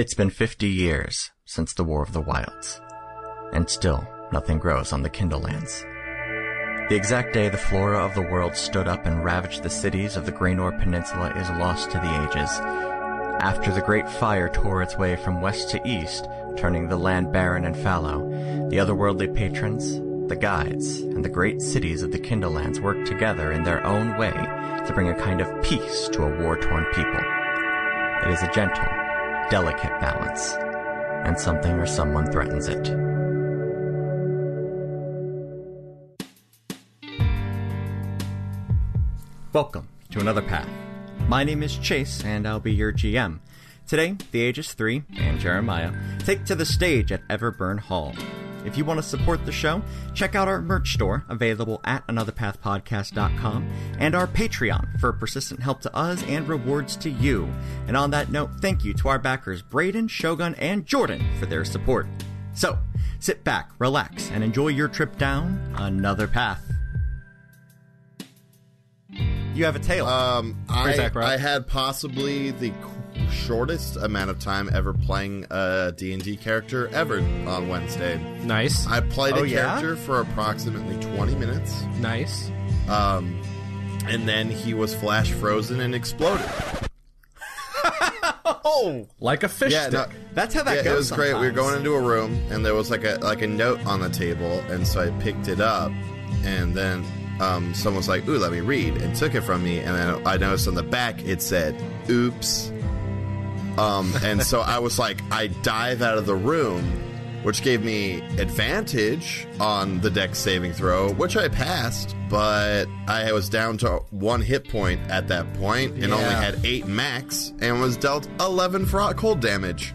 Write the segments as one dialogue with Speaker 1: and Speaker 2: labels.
Speaker 1: It's been 50 years since the War of the Wilds, and still nothing grows on the Kindlelands. The exact day the flora of the world stood up and ravaged the cities of the Graynor Peninsula is lost to the ages. After the Great Fire tore its way from west to east, turning the land barren and fallow, the otherworldly patrons, the guides, and the great cities of the Kindlelands worked together in their own way to bring a kind of peace to a war-torn people. It is a gentle, delicate balance, and something or someone threatens it. Welcome to another path. My name is Chase, and I'll be your GM. Today, the Aegis 3 and Jeremiah take to the stage at Everburn Hall. If you want to support the show, check out our merch store available at anotherpathpodcast.com and our Patreon for persistent help to us and rewards to you. And on that note, thank you to our backers Braden, Shogun, and Jordan for their support. So, sit back, relax, and enjoy your trip down another path. You have a tail.
Speaker 2: Um, I, I had possibly the shortest amount of time ever playing a D&D character ever on Wednesday.
Speaker 3: Nice.
Speaker 2: I played
Speaker 1: Oh,
Speaker 2: a
Speaker 1: yeah?
Speaker 2: character for approximately 20 minutes,
Speaker 3: nice.
Speaker 2: um, and then he was flash frozen and exploded.
Speaker 1: oh,
Speaker 3: Like a fish
Speaker 2: Yeah,
Speaker 3: stick.
Speaker 2: no,
Speaker 1: that's how that
Speaker 2: yeah,
Speaker 1: goes.
Speaker 2: it was great. We were going into a room, and there was like a like a note on the table, and so I picked it up, and then um, someone was like, "Ooh, let me read," and took it from me, and then I noticed on the back it said, "Oops." Um, and so I was like, I dive out of the room, which gave me advantage on the dex saving throw, which I passed, but I was down to one hit point at that point and only had eight max and was dealt 11 fro- cold damage.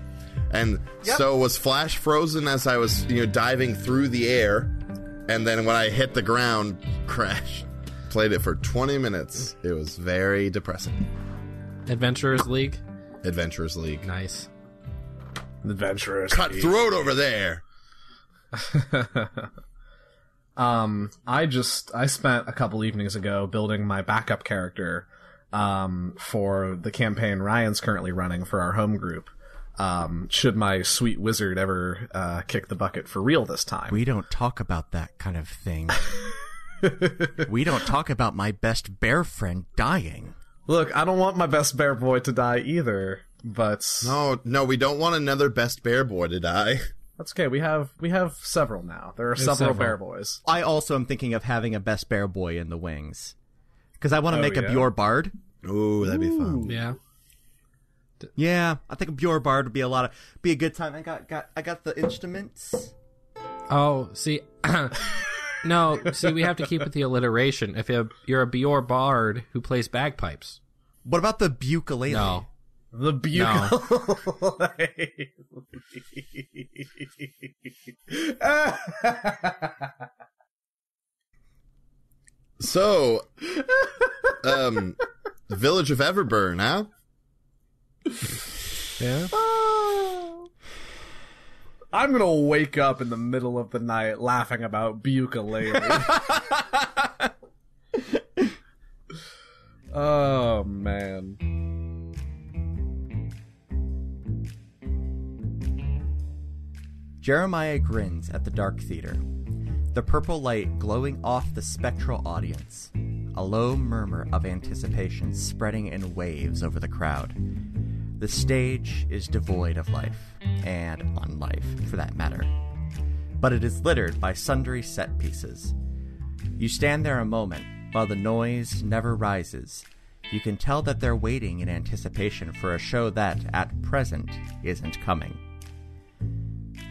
Speaker 2: And so was flash frozen as I was, you know, diving through the air. And then when I hit the ground, crash. Played it for 20 minutes. It was very depressing.
Speaker 3: Adventurers League.
Speaker 2: Adventurers League.
Speaker 3: Nice.
Speaker 4: Adventurous.
Speaker 2: Cutthroat over there.
Speaker 4: Um, I just I spent a couple evenings ago building my backup character um, for the campaign Ryan's currently running for our home group. Um, should my sweet wizard ever uh, kick the bucket for real this time?
Speaker 1: We don't talk about that kind of thing. we don't talk about my best bear friend dying.
Speaker 4: Look, I don't want my best bear boy to die either, but
Speaker 2: No, no, we don't want another best bear boy to die.
Speaker 4: that's okay. We have we have several now. There are several,
Speaker 3: several.
Speaker 4: bear boys.
Speaker 1: I also am thinking of having a best bear boy in the wings. Because I want to
Speaker 4: Oh,
Speaker 1: make a
Speaker 4: yeah?
Speaker 1: Bjor Bard.
Speaker 2: Ooh, that'd be fun.
Speaker 3: Yeah.
Speaker 1: Yeah, I think a Bjor Bard would be a lot of be a good time. I got got I got the instruments.
Speaker 3: Oh, see. no, see, we have to keep with the alliteration. If you're, you're a Bior bard who plays bagpipes.
Speaker 1: What about the ukulele?
Speaker 3: No.
Speaker 4: The bugle.
Speaker 2: So, um, village of Everburn, huh?
Speaker 3: Yeah.
Speaker 4: I'm gonna wake up in the middle of the night laughing about ukulele. oh man.
Speaker 1: Jeremiah grins at the Dark Theater, the purple light glowing off the spectral audience, a low murmur of anticipation spreading in waves over the crowd. The stage is devoid of life, and unlife, for that matter. But it is littered by sundry set pieces. You stand there a moment, while the noise never rises. You can tell that they're waiting in anticipation for a show that, at present, isn't coming.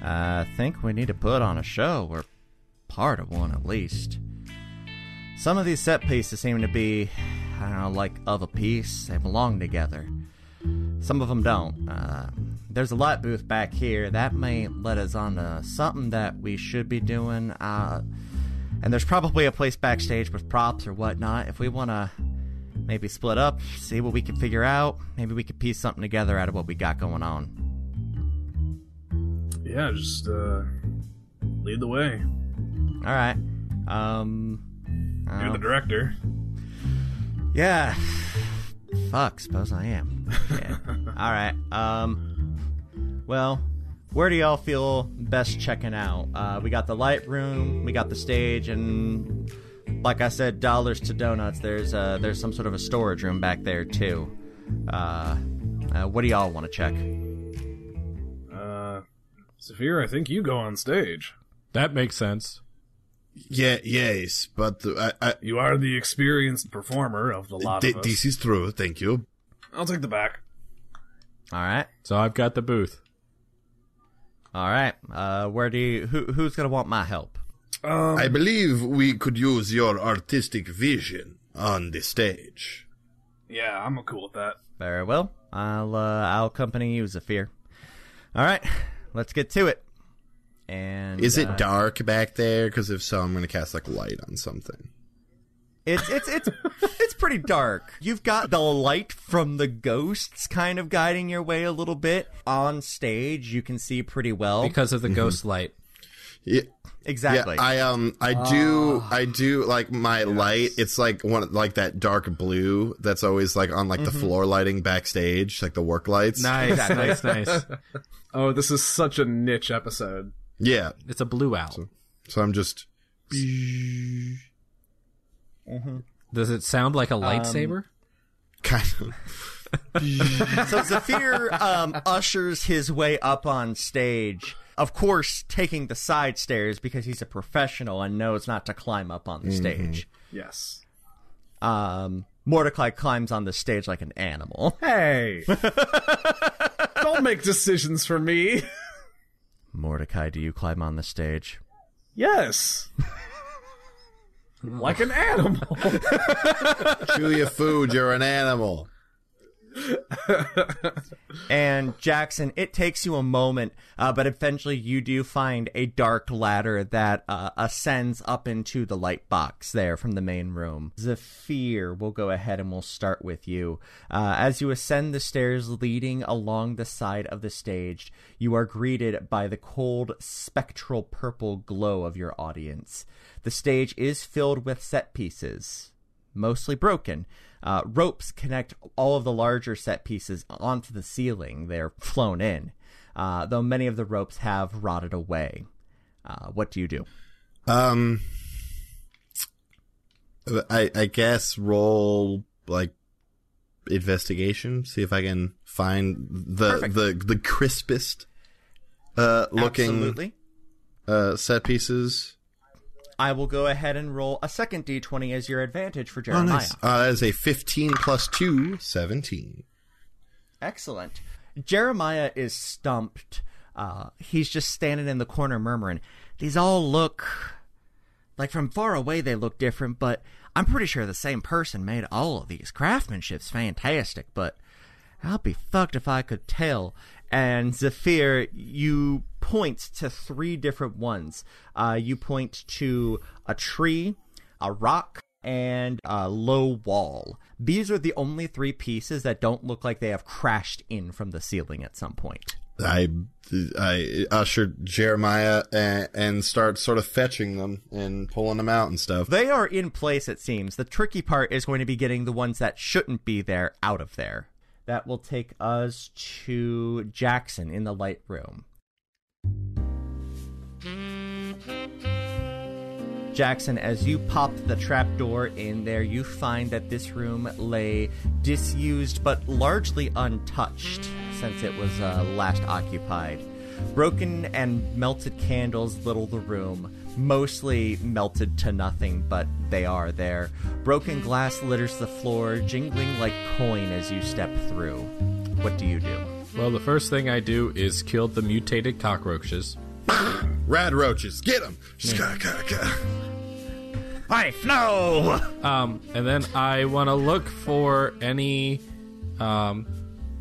Speaker 1: I think we need to put on a show, or part of one at least. Some of these set pieces seem to be, I don't know, like of a piece. They belong together. Some of them don't. Uh, there's a light booth back here that may let us on to something that we should be doing. Uh, and there's probably a place backstage with props or whatnot. If we want to maybe split up, see what we can figure out, maybe we could piece something together out of what we got going on.
Speaker 4: Yeah, just uh lead the way.
Speaker 1: All right. Um.
Speaker 4: You're the
Speaker 1: um,
Speaker 4: director.
Speaker 1: yeah. Fuck. Suppose I am. Shit. All right. Um. Well, where do y'all feel best checking out? Uh, we got the light room, we got the stage, and like I said, dollars to donuts. There's uh, there's some sort of a storage room back there too. Uh, uh, what do y'all want to check?
Speaker 5: Uh, Saphir, I think you go on stage.
Speaker 3: That makes sense.
Speaker 2: Yeah, yes, but I, I,
Speaker 5: You are the experienced performer of the lot
Speaker 2: th-
Speaker 5: of us.
Speaker 2: this is true. Thank you.
Speaker 5: I'll take the back.
Speaker 1: All right,
Speaker 3: So I've got the booth.
Speaker 1: all right. Uh, where do you, who who's gonna want my help?
Speaker 5: Um,
Speaker 2: I believe we could use your artistic vision on the stage.
Speaker 5: yeah, I'm cool with that.
Speaker 1: Very well. I'll uh, I'll accompany you, Zafir. All right, let's get to it. And
Speaker 2: Is it
Speaker 1: uh,
Speaker 2: dark back there? Because if so, I'm going to cast like light on something.
Speaker 1: It's it's it's it's pretty dark. You've got the light from the ghosts kind of guiding your way a little bit. On stage, you can see pretty well.
Speaker 3: Because of the ghost light.
Speaker 2: Yeah,
Speaker 1: exactly.
Speaker 2: yeah. I um, I do, I do like my light. It's like one like that dark blue that's always like on like the floor lighting backstage, like the work lights.
Speaker 3: Nice, nice, nice.
Speaker 4: Oh, this is such a niche episode.
Speaker 2: Yeah.
Speaker 3: It's a blue owl.
Speaker 2: So I'm just
Speaker 3: Does it sound like a lightsaber?
Speaker 2: kind of.
Speaker 1: so Zafir um, ushers his way up on stage. Of course, taking the side stairs because he's a professional and knows not to climb up on the stage.
Speaker 4: Yes.
Speaker 1: Um, Mordecai climbs on the stage like an animal.
Speaker 4: Hey! Don't make decisions for me.
Speaker 1: Mordecai, do you climb on the stage?
Speaker 4: Yes. like an animal.
Speaker 2: Chew your food. You're an animal.
Speaker 1: And Jackson, it takes you a moment, uh, but eventually you do find a dark ladder that uh, ascends up into the light box there from the main room. Zephyr, we'll go ahead and we'll start with you. Uh, as you ascend the stairs leading along the side of the stage, you are greeted by the cold, spectral purple glow of your audience. The stage is filled with set pieces, mostly broken. Uh, ropes connect all of the larger set pieces onto the ceiling. They're flown in, uh, though many of the ropes have rotted away. Uh, what do you do?
Speaker 2: Um, I I guess roll like investigation. See if I can find the
Speaker 1: Perfect.
Speaker 2: the the crispest uh looking
Speaker 1: Absolutely.
Speaker 2: uh set pieces.
Speaker 1: I will go ahead and roll a second d20 as your advantage for
Speaker 2: Oh,
Speaker 1: Jeremiah.
Speaker 2: nice. Uh, that is a 15 plus 2, 17.
Speaker 1: Excellent. Jeremiah is stumped. Uh, he's just standing in the corner murmuring, These all look. Like from far away, they look different, but I'm pretty sure the same person made all of these. Craftsmanship's fantastic, but I'll be fucked if I could tell. And Zafir, you point to three different ones. Uh, you point to a tree, a rock, and a low wall. These are the only three pieces that don't look like they have crashed in from the ceiling at some point.
Speaker 2: I I ushered Jeremiah and, and start sort of fetching them and pulling them out and stuff.
Speaker 1: They are in place, it seems. The tricky part is going to be getting the ones that shouldn't be there out of there. That will take us to Jackson in the light room. Jackson, as you pop the trapdoor in there, you find that this room lay disused but largely untouched since it was uh, last occupied. Broken and melted candles little the room, mostly melted to nothing, but they are there. Broken glass litters the floor, jingling like coin as you step through. What do you do?
Speaker 3: Well, the first thing I do is kill the mutated cockroaches.
Speaker 2: Rad roaches, get them!
Speaker 1: Fife, no!
Speaker 3: Um, and then I want to look for any. Um,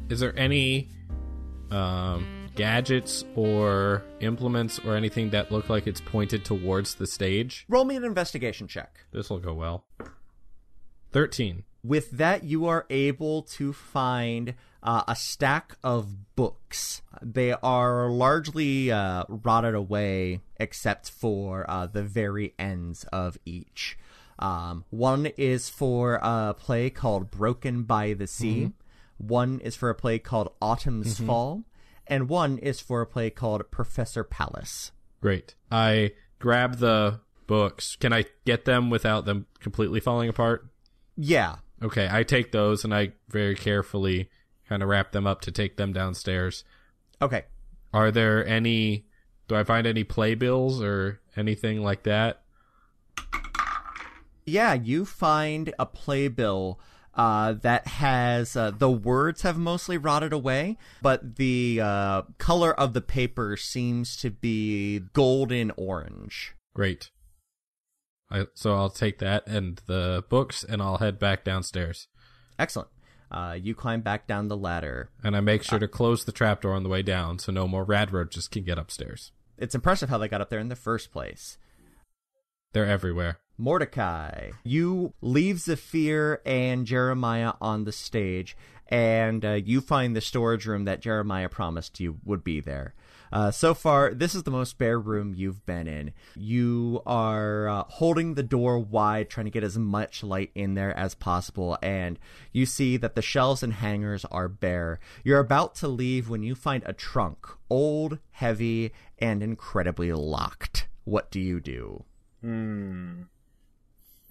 Speaker 3: is there any um, gadgets or implements or anything that look like it's pointed towards the stage?
Speaker 1: Roll me an investigation check.
Speaker 3: This will go well. 13.
Speaker 1: With that, you are able to find uh, a stack of books. They are largely uh, rotted away, except for uh, the very ends of each. Um, one is for a play called Broken by the Sea. One is for a play called Autumn's Fall. And one is for a play called Professor Palace.
Speaker 3: Great. I grab the books. Can I get them without them completely falling apart?
Speaker 1: Yeah.
Speaker 3: Okay, I take those and I very carefully kind of wrap them up to take them downstairs.
Speaker 1: Okay.
Speaker 3: Are there any do I find any playbills or anything like that?
Speaker 1: Yeah, you find a playbill uh, that has uh, the words have mostly rotted away, but the uh, color of the paper seems to be golden orange.
Speaker 3: Great. I, so I'll take that and the books and I'll head back downstairs.
Speaker 1: Excellent. Uh, you climb back down the ladder.
Speaker 3: And I make sure to close the trapdoor on the way down so no more rad roaches can get upstairs.
Speaker 1: It's impressive how they got up there in the first place.
Speaker 3: They're everywhere.
Speaker 1: Mordecai, you leave Zephyr and Jeremiah on the stage, and uh, you find the storage room that Jeremiah promised you would be there. Uh, so far, this is the most bare room you've been in. You are uh, holding the door wide, trying to get as much light in there as possible, and you see that the shelves and hangers are bare. You're about to leave when you find a trunk, old, heavy, and incredibly locked. What do you do?
Speaker 4: Hmm.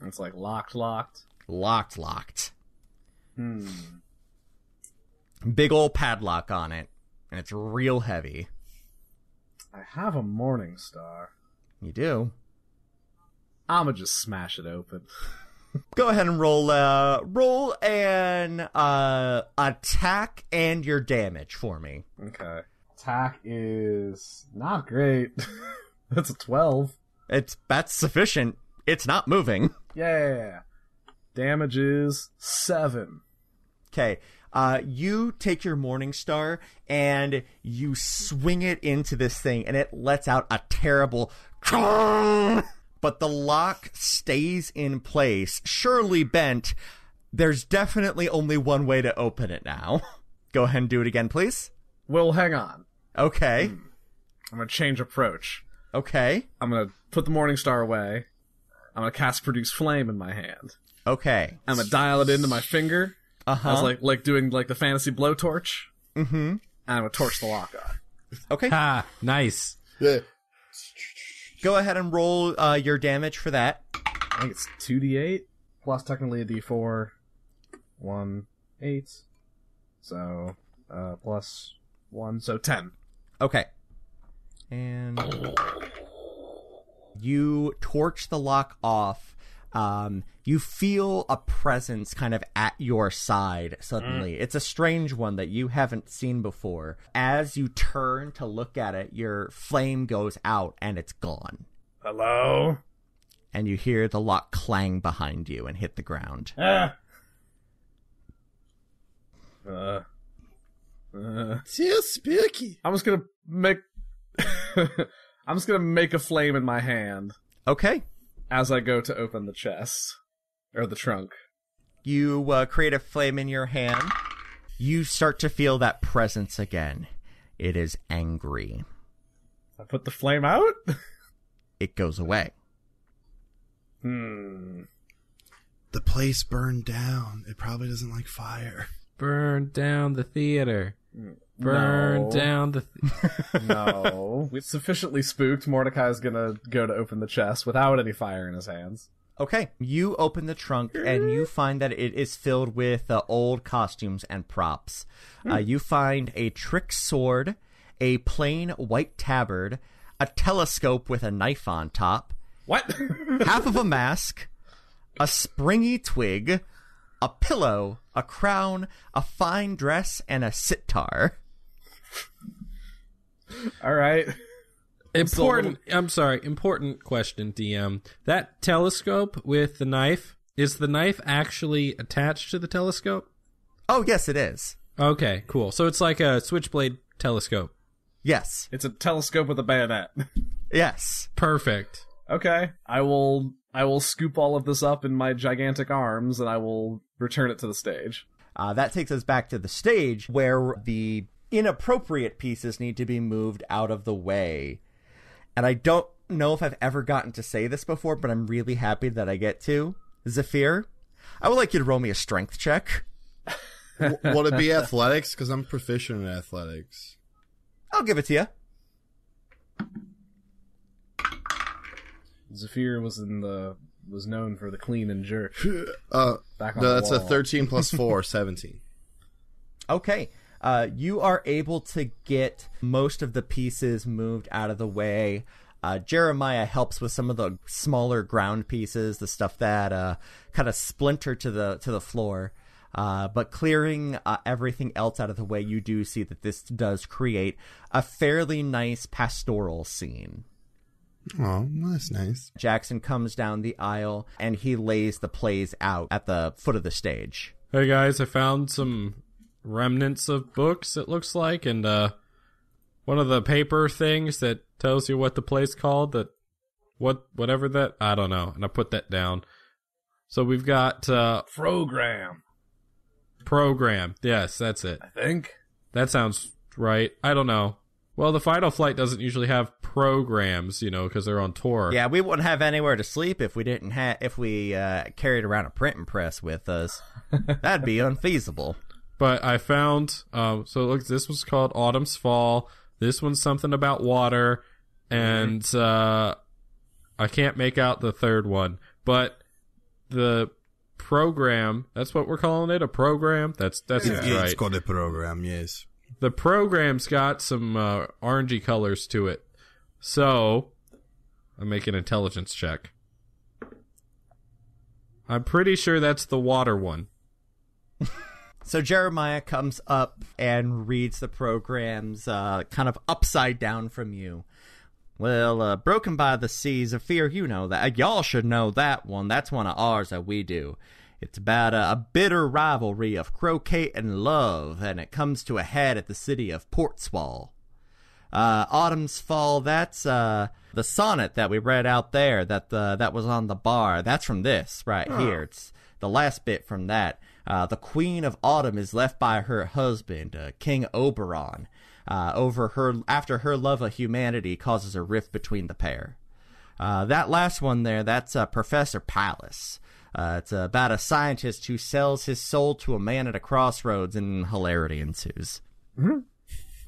Speaker 4: It's like locked, locked.
Speaker 1: Locked, locked.
Speaker 4: Hmm.
Speaker 1: Big old padlock on it, and it's real heavy.
Speaker 4: I have a morning star.
Speaker 1: You do.
Speaker 4: I'ma just smash it open.
Speaker 1: Go ahead and roll uh roll an uh attack and your damage for me.
Speaker 4: Okay. Attack is not great. That's a twelve.
Speaker 1: It's that's sufficient. It's not moving.
Speaker 4: Yeah. Damage is seven.
Speaker 1: Okay. Uh, you take your Morning Star and you swing it into this thing, and it lets out a terrible. But the lock stays in place, surely bent. There's definitely only one way to open it now. Go ahead and do it again, please.
Speaker 4: Well, hang on.
Speaker 1: Okay.
Speaker 4: I'm gonna change approach.
Speaker 1: Okay.
Speaker 4: I'm gonna put the morning star away. I'm gonna cast produce flame in my hand.
Speaker 1: Okay.
Speaker 4: I'm gonna dial it into my finger.
Speaker 1: Uh huh.
Speaker 4: I was
Speaker 1: huh.
Speaker 4: like like doing like the fantasy blowtorch.
Speaker 1: Mm-hmm.
Speaker 4: And I'm gonna torch the lock on.
Speaker 1: Okay.
Speaker 3: Ha! Nice.
Speaker 2: Yeah.
Speaker 1: Go ahead and roll uh, your damage for that.
Speaker 4: I think it's two d eight plus technically a d four. One eight. So uh plus one, so ten.
Speaker 1: Okay. And you torch the lock off. Um, you feel a presence kind of at your side suddenly. It's a strange one that you haven't seen before. As you turn to look at it, your flame goes out and it's gone.
Speaker 5: Hello?
Speaker 1: And you hear the lock clang behind you and hit the ground.
Speaker 5: Ah.
Speaker 4: Uh, uh,
Speaker 2: Too spooky.
Speaker 4: I'm just gonna make. I'm just gonna make a flame in my hand
Speaker 1: Okay.
Speaker 4: as I go to open the chest or the trunk.
Speaker 1: You uh, create a flame in your hand. You start to feel that presence again. It is angry.
Speaker 4: I put the flame out.
Speaker 1: It goes away.
Speaker 4: Hmm.
Speaker 2: The place burned down. It probably doesn't like fire.
Speaker 3: Burn down the theater. Burn
Speaker 4: No.
Speaker 3: down the. Th-
Speaker 4: No, we're sufficiently spooked. Mordecai's gonna go to open the chest without any fire in his hands.
Speaker 1: Okay, you open the trunk and you find that it is filled with uh, old costumes and props. Uh, you find a trick sword, a plain white tabard, a telescope with a knife on top,
Speaker 4: What?
Speaker 1: half of a mask, a springy twig, a pillow, a crown, a fine dress, and a sitar.
Speaker 4: All right. still a
Speaker 3: important. I'm sorry. Important question, DM. That telescope with the knife is the knife actually attached to the telescope?
Speaker 1: Oh, yes, it is.
Speaker 3: Okay, cool. So it's like a switchblade telescope.
Speaker 1: Yes.
Speaker 4: It's a telescope with a bayonet.
Speaker 1: Yes.
Speaker 3: Perfect.
Speaker 4: okay. I will. I will scoop all of this up in my gigantic arms, and I will return it to the stage.
Speaker 1: Uh, that takes us back to the stage where the inappropriate pieces need to be moved out of the way. And I don't know if I've ever gotten to say this before, but I'm really happy that I get to. Zafir, I would like you to roll me a strength check.
Speaker 2: W- Will it be athletics? Because I'm proficient in athletics.
Speaker 1: I'll give it to you.
Speaker 4: Zafir was in the was known for the clean and jerk.
Speaker 2: Uh,
Speaker 4: Back on
Speaker 2: no,
Speaker 4: the
Speaker 2: that's a 13 plus 4, 17.
Speaker 1: Okay. Uh, you are able to get most of the pieces moved out of the way. Uh, Jeremiah helps with some of the smaller ground pieces, the stuff that uh, kind of splinter to the to the floor. Uh, but clearing uh, everything else out of the way, you do see that this does create a fairly nice pastoral scene.
Speaker 2: Oh, that's nice.
Speaker 1: Jackson comes down the aisle and he lays the plays out at the foot of the stage.
Speaker 3: Hey guys, I found some remnants of books. It looks like, and uh, one of the paper things that tells you what the place called. That what whatever that I don't know, and I put that down. So we've got uh,
Speaker 5: Program,
Speaker 3: program. Yes, that's it.
Speaker 5: I think.
Speaker 3: That sounds right. I don't know. Well, the final flight doesn't usually have programs, you know, because they're on tour.
Speaker 1: Yeah, we wouldn't have anywhere to sleep if we didn't have if we uh, carried around a printing press with us. That'd be unfeasible.
Speaker 3: But I found um so look this was called Autumn's Fall. This one's something about water and uh I can't make out the third one. But the program, that's what we're calling it, a program. That's that's right.
Speaker 2: It's called a program, yes.
Speaker 3: The program's got some uh, orangey colors to it. So, I make an intelligence check. I'm pretty sure that's the water one.
Speaker 1: So Jeremiah comes up and reads the programs uh, kind of upside down from you. Well, uh, Broken by the Seas of Fear, you know that. Y'all should know that one. That's one of ours that we do. It's about a, a bitter rivalry of croquet and love, and it comes to a head at the city of Portswall. Uh, Autumn's Fall, that's uh, the sonnet that we read out there that the, that was on the bar. That's from this right here. It's the last bit from that. Uh, the Queen of Autumn is left by her husband, uh, King Oberon, uh, over her after her love of humanity causes a rift between the pair. Uh, that last one there, that's uh, Professor Palace. Uh, it's about a scientist who sells his soul to a man at a crossroads, and hilarity ensues.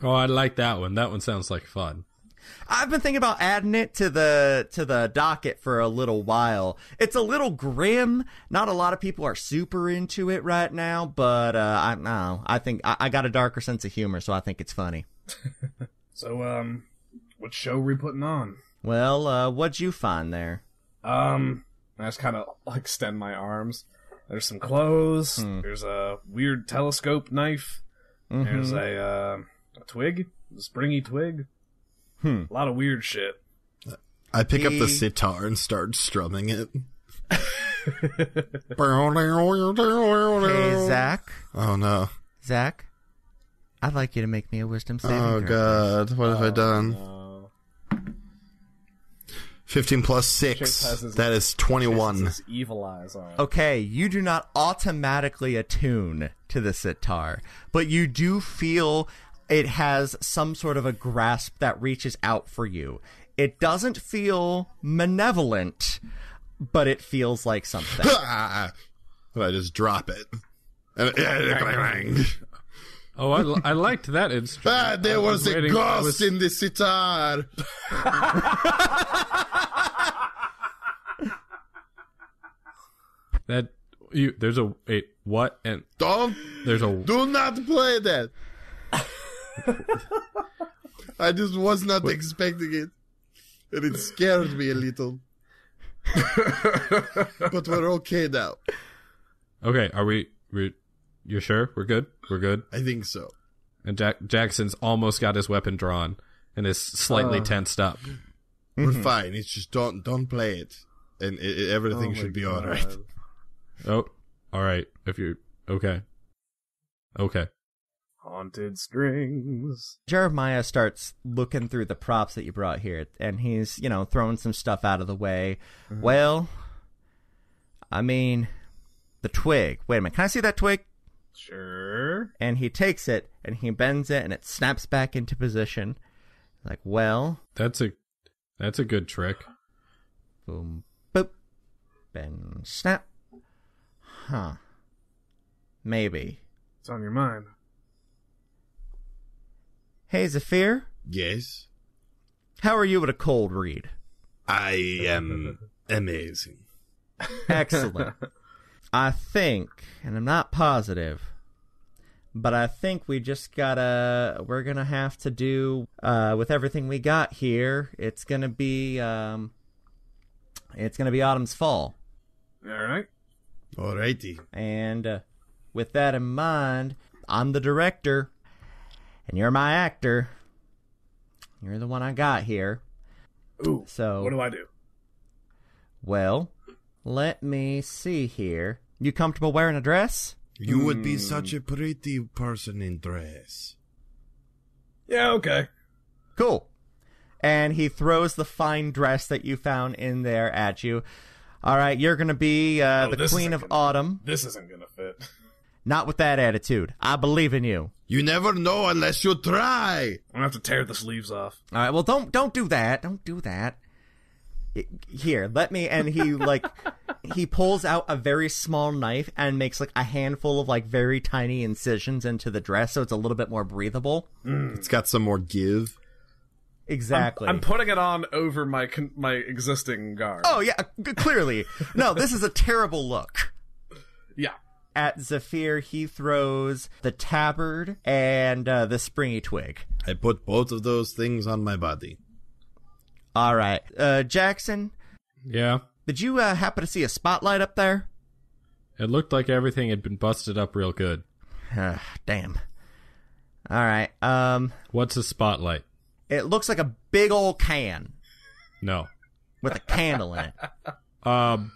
Speaker 3: Oh, I like that one. That one sounds like fun.
Speaker 1: I've been thinking about adding it to the to the docket for a little while. It's a little grim. Not a lot of people are super into it right now, but uh, I don't know. I think I, I got a darker sense of humor, so I think it's funny.
Speaker 5: So, um, what show are we putting on?
Speaker 1: Well, uh, what'd you find there?
Speaker 5: Um,
Speaker 4: I just kind of extend my arms. There's some clothes.
Speaker 1: Hmm.
Speaker 5: there's a weird telescope knife. There's
Speaker 1: Mm-hmm.
Speaker 5: a uh, a twig, a springy twig.
Speaker 1: Hmm.
Speaker 5: A lot of weird shit.
Speaker 2: I pick up the sitar and start strumming it.
Speaker 1: Hey, Zach.
Speaker 2: Oh no.
Speaker 1: Zach, I'd like you to make me a wisdom saving
Speaker 2: Oh
Speaker 1: throw.
Speaker 2: god, what have I done?
Speaker 4: Uh,
Speaker 2: 15 6.
Speaker 4: his-
Speaker 2: That is 21.
Speaker 4: his evil eyes on.
Speaker 1: Okay, you do not automatically attune to the sitar, but you do feel it has some sort of a grasp that reaches out for you. It doesn't feel malevolent, but it feels like something.
Speaker 2: Ah, I just drop it.
Speaker 3: Oh, I, I liked that instrument.
Speaker 2: ah, there
Speaker 3: I
Speaker 2: was a
Speaker 3: waiting- I
Speaker 2: ghost
Speaker 3: was-
Speaker 2: in the sitar.
Speaker 3: that you there's a wait what and
Speaker 2: Don't
Speaker 3: there's a
Speaker 2: do not play that. I just was not expecting it. And it scared me a little. but we're okay now.
Speaker 3: okay. Are we? we you sure we're good? We're good.
Speaker 2: I think so.
Speaker 3: And Jack Jackson's almost got his weapon drawn and is slightly uh. tensed up.
Speaker 2: We're mm-hmm. fine. It's just don't don't play it, and it, it- everything
Speaker 4: Oh
Speaker 2: should be alright.
Speaker 3: Oh, all right. If you're okay, okay.
Speaker 5: Haunted strings.
Speaker 1: Jeremiah starts looking through the props that you brought here, and he's, you know, throwing some stuff out of the way. Mm-hmm. Well, I mean, the twig. Wait a minute. Can I see that twig?
Speaker 5: Sure.
Speaker 1: and he takes it and he bends it and it snaps back into position. Like, well,
Speaker 3: That's a that's a good trick.
Speaker 1: boom, boop, and snap. Huh. Maybe.
Speaker 5: It's on your mind.
Speaker 1: Hey, Zephyr,
Speaker 2: Yes.
Speaker 1: How are you at a cold read?
Speaker 2: I am amazing.
Speaker 1: Excellent. I think, and I'm not positive, but I think we just gotta. We're gonna have to do uh, with everything we got here. It's gonna be. Um, it's gonna be autumn's fall,
Speaker 5: All right.
Speaker 2: Alrighty.
Speaker 1: and uh, with that in mind, I'm the director, and you're my actor. You're the one I got here.
Speaker 5: Ooh.
Speaker 1: So
Speaker 5: What do I do?
Speaker 1: Well, let me see here. You comfortable wearing a dress?
Speaker 2: You would be such a pretty person in dress.
Speaker 5: Yeah. Okay.
Speaker 1: Cool. And he throws the fine dress that you found in there at you. All right, you're going to be uh,
Speaker 5: Oh,
Speaker 1: the Queen of
Speaker 5: gonna-
Speaker 1: Autumn.
Speaker 5: This isn't gonna fit.
Speaker 1: Not with that attitude. I believe in you.
Speaker 2: You never know unless you try.
Speaker 5: I'm gonna have to tear the sleeves off.
Speaker 1: All right, well don't don't do that. Don't do that. Here, let me and he like he pulls out a very small knife and makes like a handful of like very tiny incisions into the dress so it's a little bit more breathable. Mm.
Speaker 2: It's got some more give.
Speaker 1: Exactly.
Speaker 5: I'm putting it on over my con- my existing garb.
Speaker 1: Oh yeah, clearly. No, this is a terrible look.
Speaker 5: yeah.
Speaker 1: At Zephyr, he throws the tabard and uh, the springy twig.
Speaker 2: I put both of those things on my body.
Speaker 1: All right, uh, Jackson,
Speaker 3: Yeah.
Speaker 1: did you uh, happen to see a spotlight up there?
Speaker 3: It looked like everything had been busted up real good.
Speaker 1: Uh, damn. All right. Um,
Speaker 3: What's a spotlight?
Speaker 1: it looks like a big old can
Speaker 3: No.
Speaker 1: with a candle in it.
Speaker 3: Um,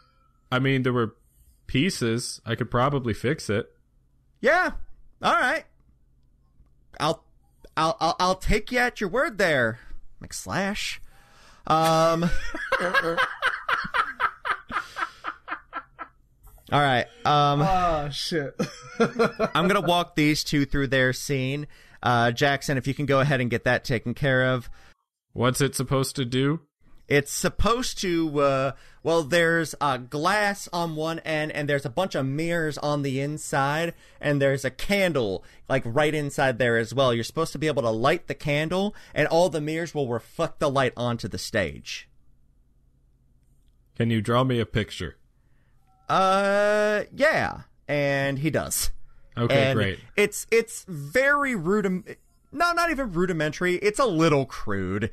Speaker 3: I mean, there were pieces. I could probably fix it.
Speaker 1: Yeah. All right. I'll, I'll, I'll, I'll take you at your word there, McSlash. Um. all right. Um.
Speaker 4: Ah, shit.
Speaker 1: I'm gonna walk these two through their scene. Uh, Jackson, if you can go ahead and get that taken care of.
Speaker 3: What's it supposed to do?
Speaker 1: It's supposed to, uh, well, there's a glass on one end, and there's a bunch of mirrors on the inside, and there's a candle, like, right inside there as well. You're supposed to be able to light the candle, and all the mirrors will reflect the light onto the stage.
Speaker 3: Can you draw me a picture?
Speaker 1: Uh, yeah. And he does.
Speaker 3: Okay,
Speaker 1: and
Speaker 3: great.
Speaker 1: It's it's very rudiment. No, not even rudimentary. It's a little crude,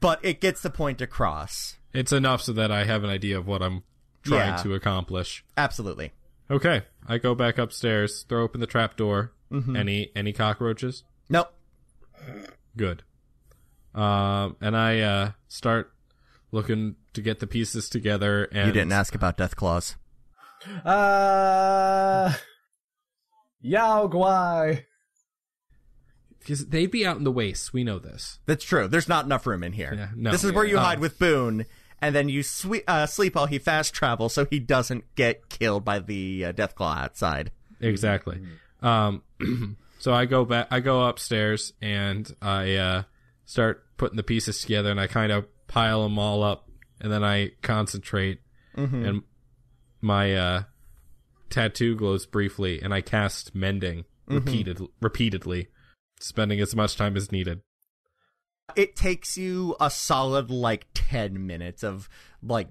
Speaker 1: but it gets the point across.
Speaker 3: It's enough so that I have an idea of what I'm trying
Speaker 1: Yeah.
Speaker 3: to accomplish.
Speaker 1: Absolutely.
Speaker 3: Okay, I go back upstairs, throw open the trap door.
Speaker 1: Mm-hmm.
Speaker 3: Any any cockroaches?
Speaker 1: Nope.
Speaker 3: Good. Um, and I uh start looking to get the pieces together. And
Speaker 1: You didn't ask about Death Claws.
Speaker 4: Uh, Yao Guai.
Speaker 3: Because they'd be out in the wastes. We know this.
Speaker 1: That's true. There's not enough room in here.
Speaker 3: Yeah, no.
Speaker 1: This is where you
Speaker 3: Yeah.
Speaker 1: hide with Boone, and then you swe- uh, sleep while he fast travels, so he doesn't get killed by the uh, Death Claw outside.
Speaker 3: Exactly. Um, so I go back. I go upstairs and I uh, start putting the pieces together, and I kind of pile them all up, and then I concentrate, and my uh, tattoo glows briefly, and I cast mending repeated repeatedly, spending as much time as needed.
Speaker 1: It takes you a solid like ten minutes of like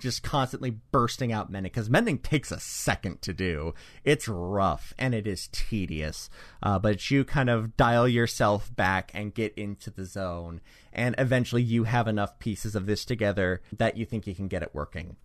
Speaker 1: just constantly bursting out mending because mending takes a second to do. It's rough and it is tedious, uh, but you kind of dial yourself back and get into the zone, and eventually you have enough pieces of this together that you think you can get it working.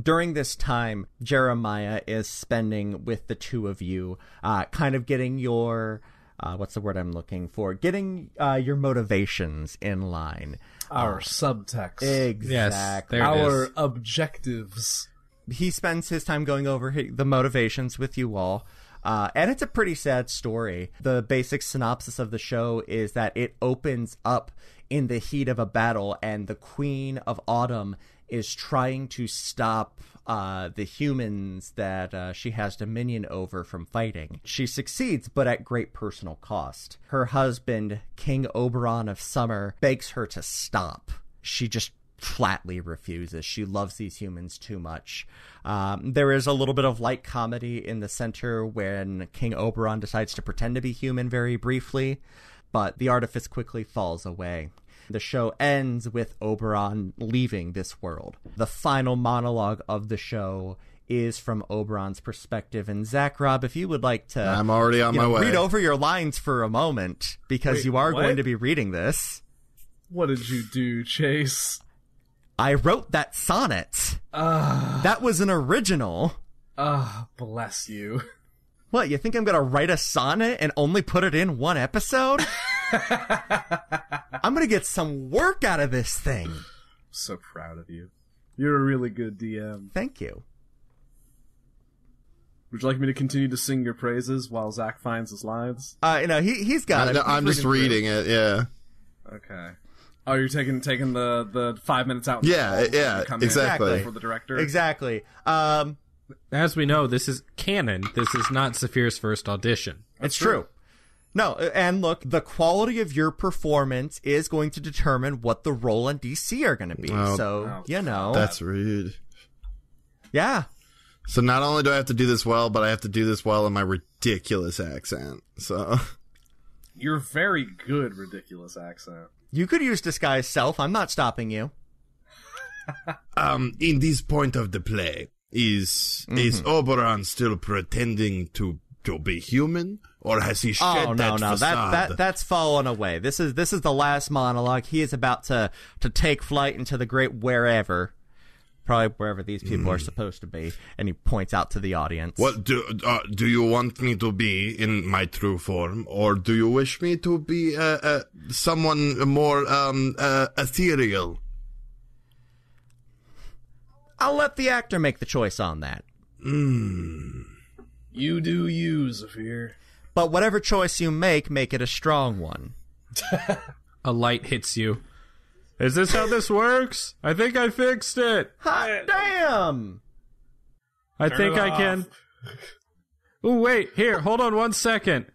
Speaker 1: During this time, Jeremiah is spending with the two of you, uh, kind of getting your uh, what's the word I'm looking for? Getting uh, your motivations in line.
Speaker 4: Our subtext.
Speaker 1: Exactly.
Speaker 3: there it
Speaker 4: our
Speaker 3: is.
Speaker 4: objectives.
Speaker 1: he spends his time going over the motivations with you all. Uh, and it's a pretty sad story. The basic synopsis of the show is that it opens up in the heat of a battle, and the Queen of Autumn is trying to stop uh, the humans that uh, she has dominion over from fighting. She succeeds, but at great personal cost. Her husband, King Oberon of Summer, begs her to stop. She just flatly refuses. She loves these humans too much. Um, there is a little bit of light comedy in the center when King Oberon decides to pretend to be human very briefly. but the artifice quickly falls away. The show ends with Oberon leaving this world. The final monologue of the show is from Oberon's perspective. And Zach Rob, if you would like to
Speaker 2: I'm already on my
Speaker 1: know,
Speaker 2: way.
Speaker 1: read over your lines for a moment, because
Speaker 5: Wait,
Speaker 1: you are
Speaker 5: what?
Speaker 1: going to be reading this.
Speaker 5: What did you do, Chase?
Speaker 1: I wrote that sonnet.
Speaker 5: Ah,
Speaker 1: That was an original.
Speaker 5: ah, bless you.
Speaker 1: What, you think I'm gonna write a sonnet and only put it in one episode? I'm gonna get some work out of this thing.
Speaker 5: So proud of you. You're a really good DM.
Speaker 1: Thank you.
Speaker 5: Would you like me to continue to sing your praises while Zach finds his lines?
Speaker 1: Uh, you know, he, he's got
Speaker 2: I,
Speaker 1: it.
Speaker 2: no, I'm
Speaker 1: He's
Speaker 2: just
Speaker 1: reading through.
Speaker 2: it. Yeah.
Speaker 5: Okay. Oh, you're taking taking the the five minutes out.
Speaker 2: Yeah, yeah,
Speaker 5: you come in
Speaker 2: exactly.
Speaker 5: For the director.
Speaker 1: Exactly. Um,
Speaker 3: As we know, this is canon. This is not Saphir's first audition.
Speaker 1: it's true. No, and look, the quality of your performance is going to determine what the role and DC are going to be.
Speaker 2: Oh.
Speaker 1: so,
Speaker 5: Oh,
Speaker 1: you know.
Speaker 2: That's rude.
Speaker 1: yeah.
Speaker 2: So not only do I have to do this well, but I have to do this well in my ridiculous accent. So
Speaker 5: You're very good, ridiculous accent.
Speaker 1: You could use disguise self. I'm not stopping you.
Speaker 2: um in this point of the play is is Oberon still pretending to to be human or has he shed
Speaker 1: Oh no,
Speaker 2: that
Speaker 1: no, that,
Speaker 2: facade?
Speaker 1: that that's fallen away. This is this is the last monologue. He is about to to take flight into the great wherever, probably wherever these people are supposed to be. And he points out to the audience.
Speaker 2: What do uh, do you want me to be in my true form, or do you wish me to be uh, uh, someone more um, uh, ethereal?
Speaker 1: I'll let the actor make the choice on that. Hmm.
Speaker 5: You do you, Zephyr.
Speaker 1: But whatever choice you make, make it a strong one.
Speaker 3: A light hits you. Is this how this works? I think I fixed it.
Speaker 1: Hot damn!
Speaker 3: I
Speaker 5: Turn
Speaker 3: think
Speaker 5: it
Speaker 3: I
Speaker 5: off.
Speaker 3: can. Ooh, wait, here, hold on one second.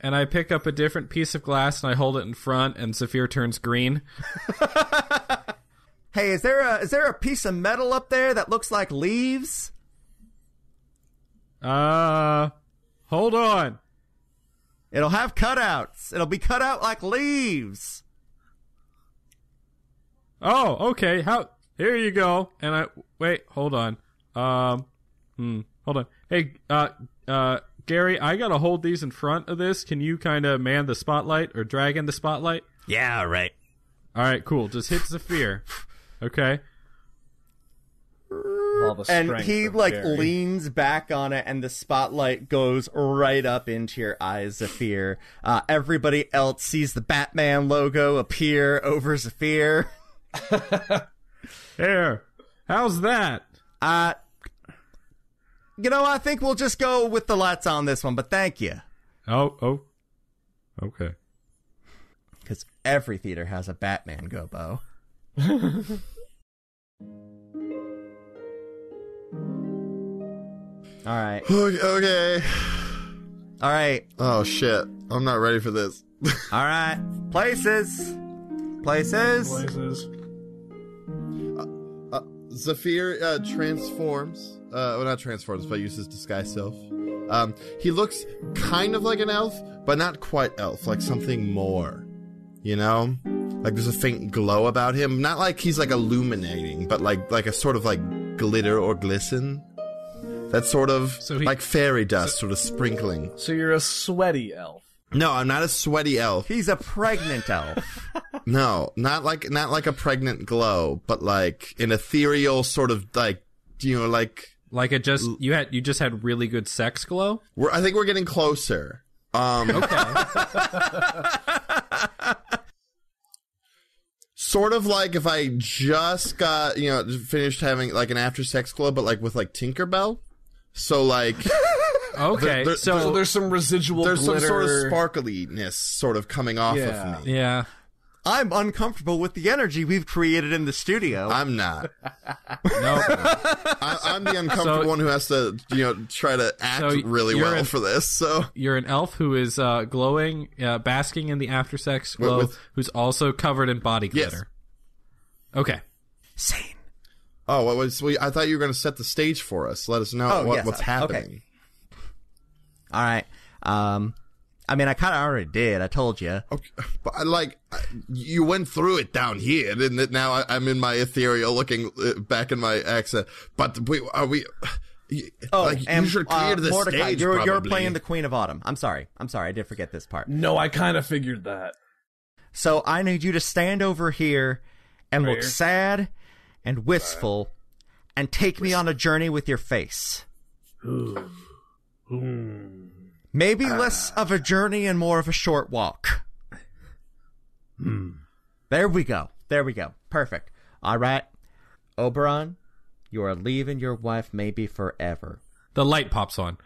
Speaker 3: And I pick up a different piece of glass and I hold it in front, and Saphir turns green.
Speaker 1: Hey, is there a is there a piece of metal up there that looks like leaves?
Speaker 3: Uh, hold on.
Speaker 1: It'll have cutouts. It'll be cut out like leaves.
Speaker 3: Oh, okay. How? Here you go. And I wait. Hold on. Um, hmm. Hold on. Hey, uh, uh, Gary, I gotta hold these in front of this. Can you kind of man the spotlight or drag in the spotlight?
Speaker 1: Yeah, right.
Speaker 3: All right, cool. Just hit Zephyr. Okay.
Speaker 5: All the
Speaker 1: and he like
Speaker 5: Gary.
Speaker 1: leans back on it and the spotlight goes right up into your eyes zephyr uh, everybody else sees the batman logo appear over zephyr
Speaker 3: Here. How's that?
Speaker 1: uh you know i think we'll just go with the lights on this one but thank you
Speaker 3: Oh, oh. Okay.
Speaker 1: because every theater has a batman gobo all right
Speaker 2: Okay, okay.
Speaker 1: all right
Speaker 2: Oh shit! I'm not ready for this.
Speaker 1: all right places places
Speaker 5: places.
Speaker 2: Uh, Zephyr uh, transforms. Uh, well, not transforms, but uses disguise self. Um, he looks kind of like an elf, but not quite elf. Like something more. You know, like there's a faint glow about him. Not like he's like illuminating, but like like a sort of like glitter or glisten. That sort of
Speaker 3: So he-
Speaker 2: like fairy dust, sort of sprinkling.
Speaker 5: So you're a sweaty elf.
Speaker 2: No, I'm not a sweaty elf.
Speaker 1: he's a pregnant elf
Speaker 2: No, not like not like a pregnant glow, but like an ethereal sort of like you know like
Speaker 3: Like it just you had you just had really good sex glow.
Speaker 2: We're, I think we're getting closer. Um, sort of like if I just got, you know, finished having like an after sex glow, but like with like Tinkerbell. So like
Speaker 3: Okay,
Speaker 2: there-
Speaker 3: so
Speaker 5: So there's some residual
Speaker 2: there's
Speaker 5: glitter.
Speaker 2: some sort of sparkliness sort of coming off
Speaker 5: Yeah.
Speaker 2: of me.
Speaker 3: yeah.
Speaker 1: I'm uncomfortable with the energy we've created in the studio.
Speaker 2: I'm not.
Speaker 3: No.
Speaker 2: I, I'm the uncomfortable
Speaker 3: So-
Speaker 2: one who has to, you know, try to act
Speaker 3: So
Speaker 2: really well
Speaker 3: in-
Speaker 2: for this. So
Speaker 3: You're an elf who is uh, glowing, uh, basking in the after sex glow,
Speaker 2: with-
Speaker 3: who's also covered in body
Speaker 2: Yes.
Speaker 3: glitter. Okay.
Speaker 1: Sane.
Speaker 2: Oh, what was? We, I thought you were going to set the stage for us. Let us know
Speaker 1: Oh,
Speaker 2: what,
Speaker 1: yes,
Speaker 2: what's
Speaker 1: okay.
Speaker 2: happening.
Speaker 1: All right. Um, I mean, I kind of already did. I told you.
Speaker 2: Okay, but I like you went through it down here, didn't it? Now I, I'm in my ethereal, looking uh, back in my accent. But we are we.
Speaker 1: Oh,
Speaker 2: like,
Speaker 1: and
Speaker 2: you should clear
Speaker 1: uh,
Speaker 2: the
Speaker 1: Mordecai,
Speaker 2: stage.
Speaker 1: you're, you're playing the Queen of Autumn. I'm sorry. I'm sorry. I did forget this part.
Speaker 5: No, I kind of figured that.
Speaker 1: So I need you to stand over here and look
Speaker 5: here?
Speaker 1: sad and wistful and take me on a journey with your face.
Speaker 5: Hmm.
Speaker 1: Maybe uh. less of a journey and more of a short walk. Hmm. There we go. There we go. Perfect. All right. Oberon, you are leaving your wife maybe forever.
Speaker 3: The light pops on.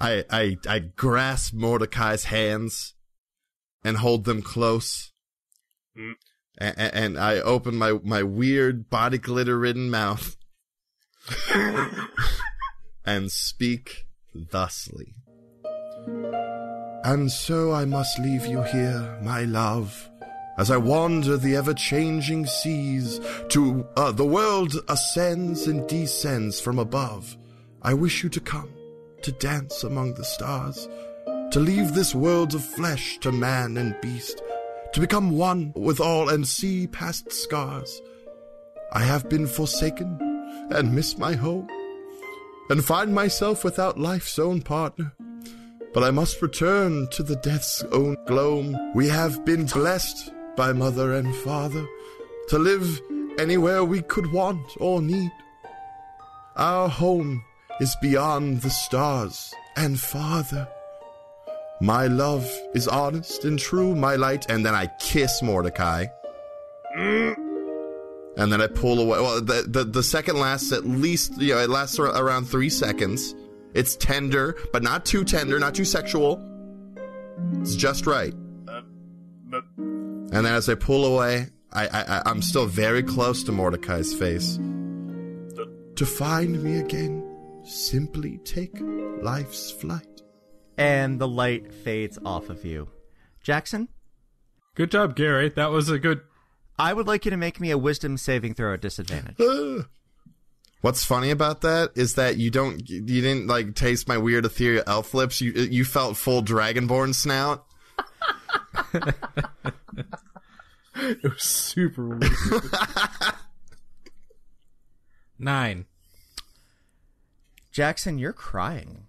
Speaker 2: I, I I grasp Mordecai's hands and hold them close. Hmm. A- a- and I open my, my weird body glitter ridden mouth and speak thusly. And so I must leave you here, my love, as I wander the ever changing seas to uh, the world ascends and descends from above. I wish you to come, to dance among the stars, to leave this world of flesh to man and beast, to become one with all and see past scars. I have been forsaken and miss my home, and find myself without life's own partner. But I must return to the death's own gloam. We have been blessed by mother and father to live anywhere we could want or need. Our home is beyond the stars and farther. My love is honest and true, my light. And then I kiss Mordecai. Mm. And then I pull away. Well, the, the, the second lasts at least, you know, it lasts ar- around three seconds. It's tender, but not too tender, not too sexual. It's just right. Uh, and then as I pull away, I, I, I- I'm still very close to Mordecai's face. To find me again, simply take life's flight.
Speaker 1: And the light fades off of you. Jackson,
Speaker 3: Good job, Gary. That was a good.
Speaker 1: I would like you to make me a wisdom saving throw at disadvantage.
Speaker 2: What's funny about that is that you don't, you didn't like taste my weird ethereal elf lips. You, you felt full dragonborn snout.
Speaker 5: It was super weird.
Speaker 3: Nine.
Speaker 1: Jackson, you're crying.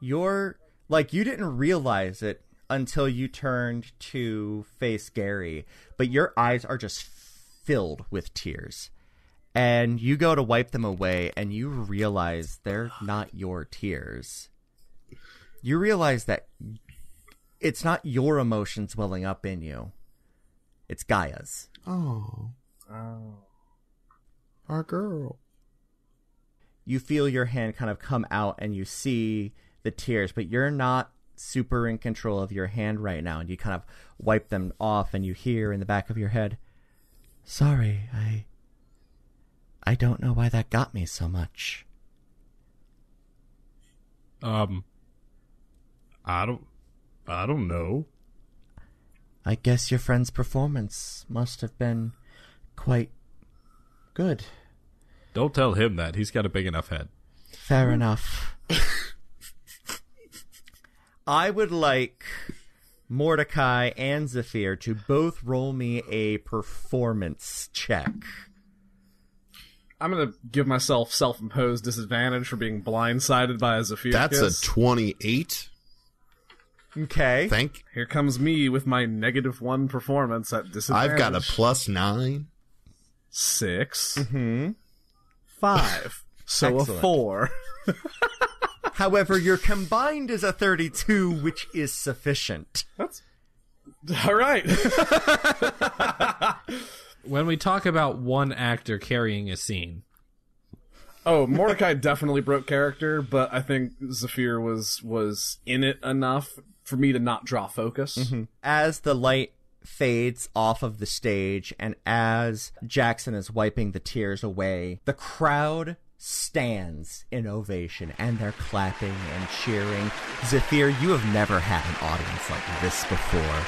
Speaker 1: You're like you didn't realize it until you turned to face Gary, but your eyes are just filled with tears. And you go to wipe them away and you realize they're not your tears. You realize that it's not your emotions welling up in you. It's Gaia's.
Speaker 2: Oh. oh. Our girl.
Speaker 1: you feel your hand kind of come out and you see the tears, but you're not super in control of your hand right now, and you kind of wipe them off, and you hear in the back of your head, "Sorry, I, I don't know why that got me so much."
Speaker 3: Um. I don't. I don't know.
Speaker 1: I guess your friend's performance must have been quite good.
Speaker 3: Don't tell him that. He's got a big enough head.
Speaker 1: Fair enough. I would like Mordecai and Zephyr to both roll me a performance check.
Speaker 4: I'm gonna give myself self-imposed disadvantage for being blindsided by a Zephyr
Speaker 2: That's
Speaker 4: kiss.
Speaker 2: a 28.
Speaker 1: Okay.
Speaker 2: Thank.
Speaker 4: Here comes me with my negative one performance at disadvantage.
Speaker 2: I've got a plus nine.
Speaker 4: 6 Mm-hmm. Five. So
Speaker 1: Excellent.
Speaker 4: a four.
Speaker 1: However, your combined is a 32, which is sufficient.
Speaker 4: That's all right.
Speaker 3: When we talk about one actor carrying a scene,
Speaker 4: oh, Mordecai definitely broke character, but I think Zephyr was was in it enough for me to not draw focus. Mm-hmm.
Speaker 1: As the light fades off of the stage and as Jackson is wiping the tears away, the crowd stands in ovation and they're clapping and cheering. Zephyr, you have never had an audience like this before.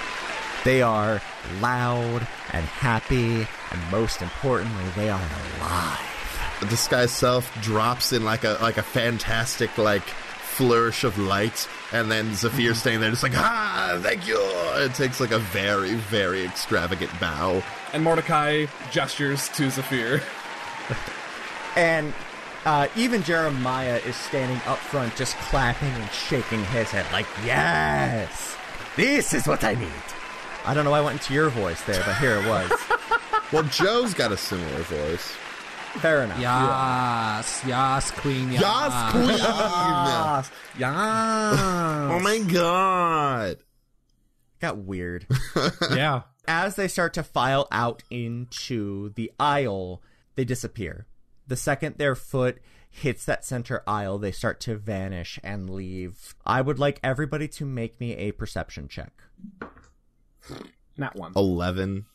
Speaker 1: They are loud and happy, and most importantly, they are alive.
Speaker 2: The disguised self drops in like a like a fantastic like flourish of light, and then Zephyr standing there just like, ah, thank you. It takes like a very, very extravagant bow.
Speaker 4: And Mordecai gestures to Zephyr.
Speaker 1: And uh, even Jeremiah is standing up front, just clapping and shaking his head, like, yes, this is what I need. I don't know why I went into your voice there, but here it was.
Speaker 2: Well, Joe's got a similar voice.
Speaker 1: Fair enough.
Speaker 3: Yes, yes, queen. Yes,
Speaker 2: Yas, queen!
Speaker 1: Yes. Yes.
Speaker 2: Oh my god.
Speaker 1: Got weird.
Speaker 3: yeah.
Speaker 1: As they start to file out into the aisle, they disappear. The second their foot hits that center aisle, they start to vanish and leave. I would like everybody to make me a perception check.
Speaker 4: Not one.
Speaker 2: 11.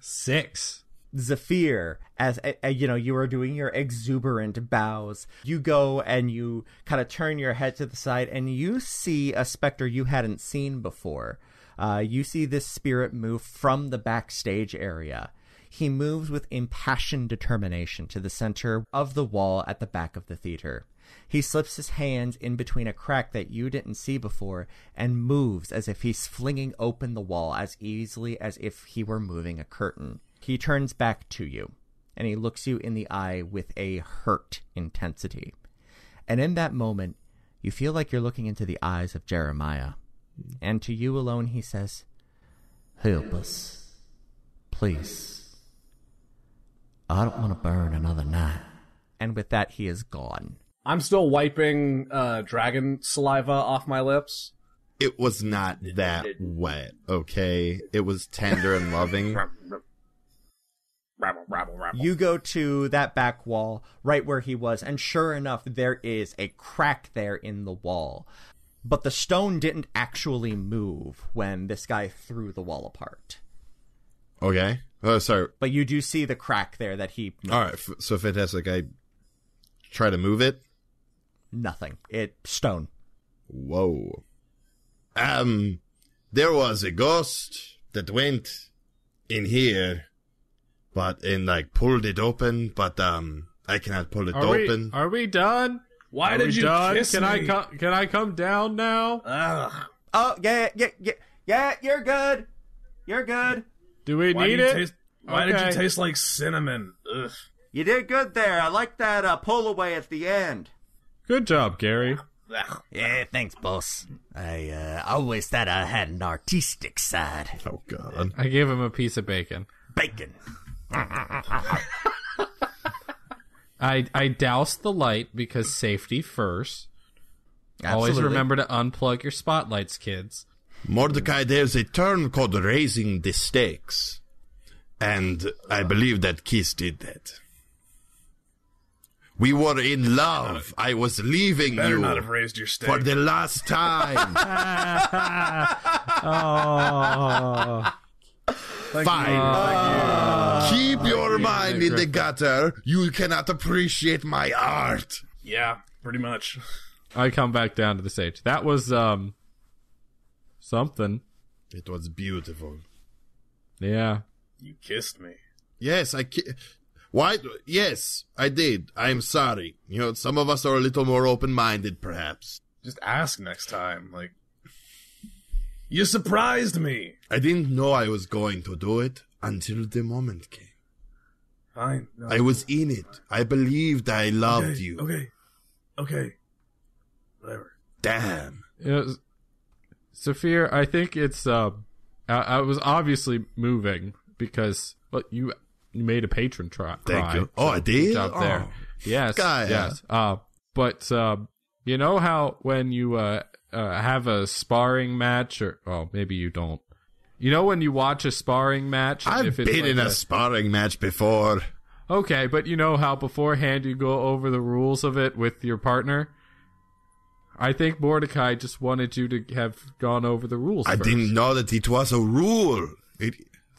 Speaker 3: Six.
Speaker 1: Zephyr, as uh, you know, you are doing your exuberant bows. You go and you kind of turn your head to the side, and you see a specter you hadn't seen before. Uh, you see this spirit move from the backstage area. He moves with impassioned determination to the center of the wall at the back of the theater. He slips his hands in between a crack that you didn't see before and moves as if he's flinging open the wall as easily as if he were moving a curtain. He turns back to you and he looks you in the eye with a hurt intensity. And in that moment, you feel like you're looking into the eyes of Jeremiah. And to you alone, he says, Help us. Please. I don't want to burn another night. And with that, he is gone.
Speaker 4: I'm still wiping uh, dragon saliva off my lips.
Speaker 2: It was not that wet, okay? It was tender and loving.
Speaker 4: Rabble, rabble, rabble.
Speaker 1: You go to that back wall right where he was, and sure enough, there is a crack there in the wall. But the stone didn't actually move when this guy threw the wall apart.
Speaker 2: Okay. Oh, sorry.
Speaker 1: But you do see the crack there that he moved.
Speaker 2: All right. f- So fantastic. I try to move it.
Speaker 1: Nothing. It stone.
Speaker 2: Whoa. Um, there was a ghost that went in here, but and like pulled it open, but um, I cannot pull it
Speaker 3: Are we,
Speaker 2: open.
Speaker 3: are we done?
Speaker 4: Why
Speaker 3: Are
Speaker 4: did
Speaker 3: we
Speaker 4: you
Speaker 3: done?
Speaker 4: kiss
Speaker 3: can
Speaker 4: me?
Speaker 3: I come? Can I come down now?
Speaker 4: Ugh.
Speaker 1: Oh yeah, yeah, yeah, yeah. You're good. You're good.
Speaker 3: Do we
Speaker 5: Why,
Speaker 3: need
Speaker 5: do
Speaker 3: it?
Speaker 5: taste, why did you taste like cinnamon? Ugh.
Speaker 1: You did good there. I like that uh, pull away at the end.
Speaker 3: Good job, Gary.
Speaker 1: Yeah, thanks, boss. I uh, always thought I had an artistic side.
Speaker 2: oh God.
Speaker 3: I gave him a piece of bacon.
Speaker 1: Bacon.
Speaker 3: I I doused the light because safety first. Always remember to unplug your spotlights, kids.
Speaker 2: Mordecai, there's a term called raising the stakes, and I believe that Kiss did that. We were in love. I was leaving
Speaker 5: Better
Speaker 2: you
Speaker 5: not have raised your steak.
Speaker 2: for the last time.
Speaker 3: Oh,
Speaker 2: Fine. Keep your mind in the gutter. You cannot appreciate my art.
Speaker 5: yeah, pretty much.
Speaker 3: I come back down to the stage. That was um something.
Speaker 2: It was beautiful.
Speaker 3: Yeah.
Speaker 5: You kissed me.
Speaker 2: Yes, I. Ki- Why? Yes, I did. I'm sorry. You know, some of us are a little more open-minded, perhaps.
Speaker 5: Just ask next time. Like, you surprised me.
Speaker 2: I didn't know I was going to do it until the moment came.
Speaker 5: Fine. No.
Speaker 2: I was in it. I believed I loved
Speaker 5: okay,
Speaker 2: you.
Speaker 5: Okay. Okay. Whatever.
Speaker 2: Damn.
Speaker 3: It was, Zephyr, I think it's uh I, I was obviously moving because well you you made a patron try.
Speaker 2: Thank
Speaker 3: cry,
Speaker 2: you. Oh, I did?
Speaker 3: Good job there.
Speaker 2: Oh.
Speaker 3: Yes.
Speaker 2: Gaia.
Speaker 3: Yes. Uh but um you know how when you uh, uh have a sparring match or oh maybe you don't. You know when you watch a sparring match
Speaker 2: I've
Speaker 3: if it's
Speaker 2: been
Speaker 3: like
Speaker 2: in a, sparring match before.
Speaker 3: Okay, but you know how beforehand you go over the rules of it with your partner? I think Mordecai just wanted you to have gone over the rules.
Speaker 2: I
Speaker 3: first.
Speaker 2: didn't know that it was a rule. It,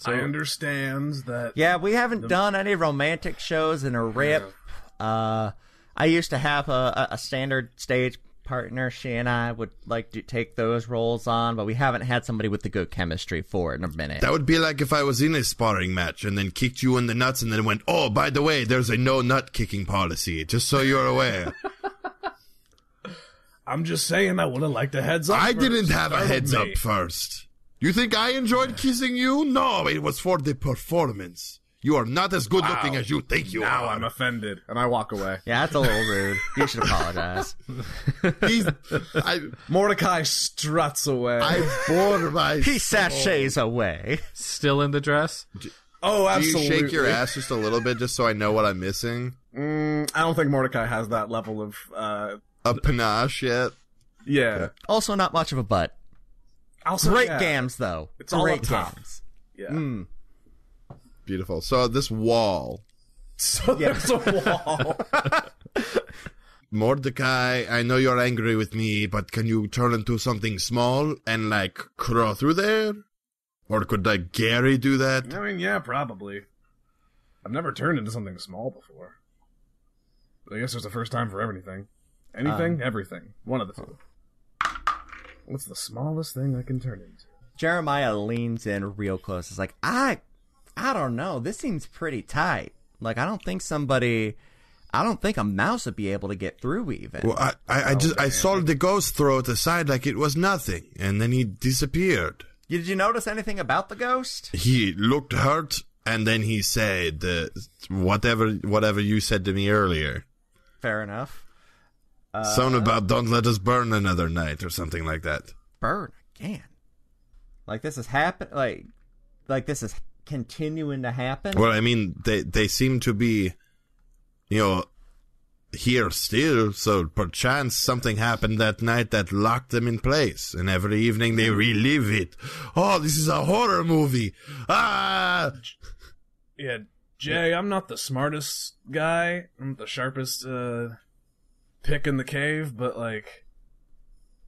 Speaker 5: I understand that.
Speaker 1: Yeah, we haven't done any romantic shows in a rip. Uh, I used to have a, a, a standard stage partner. She and I would like to take those roles on, but we haven't had somebody with the good chemistry for it in a minute.
Speaker 2: that would be like if I was in a sparring match and then kicked you in the nuts and then went, oh, by the way, there's a no nut kicking policy, just so you're aware.
Speaker 5: I'm just saying I would have liked a heads up.
Speaker 2: I
Speaker 5: first.
Speaker 2: didn't have a heads up first. You think I enjoyed kissing you? No, it was for the performance. You are not as good looking
Speaker 5: Wow.
Speaker 2: as you think you
Speaker 5: Now
Speaker 2: are.
Speaker 5: Now I'm offended.
Speaker 4: And I walk away.
Speaker 1: Yeah, that's a little rude. You should apologize.
Speaker 2: He's, I,
Speaker 4: Mordecai struts away.
Speaker 2: I bore my.
Speaker 1: He sashays away.
Speaker 3: Still in the dress?
Speaker 4: oh, absolutely.
Speaker 2: Do you shake your ass just a little bit just so I know what I'm missing?
Speaker 4: Mm, I don't think Mordecai has that level of. uh
Speaker 2: A panache yet?
Speaker 4: Yeah.
Speaker 1: Also, not much of a butt.
Speaker 4: Also,
Speaker 1: Great
Speaker 4: yeah.
Speaker 1: gams, though.
Speaker 4: It's all
Speaker 1: Great
Speaker 4: up top.
Speaker 1: gams.
Speaker 4: Yeah.
Speaker 1: Mm.
Speaker 2: Beautiful. So this wall,
Speaker 4: So yeah. there's a wall.
Speaker 2: Mordecai, I know you're angry with me, but can you turn into something small and like crawl through there? Or could like Gary do that?
Speaker 5: I mean, yeah, probably. I've never turned into something small before. But I guess it's the first time for everything. Anything, everything. One of the two. What's the smallest thing I can turn into?
Speaker 1: Jeremiah leans in real close. It's like, I, I don't know. This seems pretty tight. Like, I don't think somebody, I don't think a mouse would be able to get through even.
Speaker 2: Well, I, I, I just I saw the ghost throw it aside like it was nothing, and then he disappeared.
Speaker 1: Did you notice anything about the ghost?
Speaker 2: He looked hurt, and then he said uh, whatever whatever you said to me earlier.
Speaker 1: Fair enough. Uh,
Speaker 2: Something about don't let us burn another night or something like that.
Speaker 1: Burn again. Like this is happen. Like, like this is continuing to happen.
Speaker 2: Well, I mean, they they seem to be, you know, here still. So perchance something happened that night that locked them in place, and every evening they relive it. Oh, this is a horror movie. Ah,
Speaker 5: Yeah, Jay, I'm not the smartest guy. I'm not the sharpest uh, pick in the cave, but like,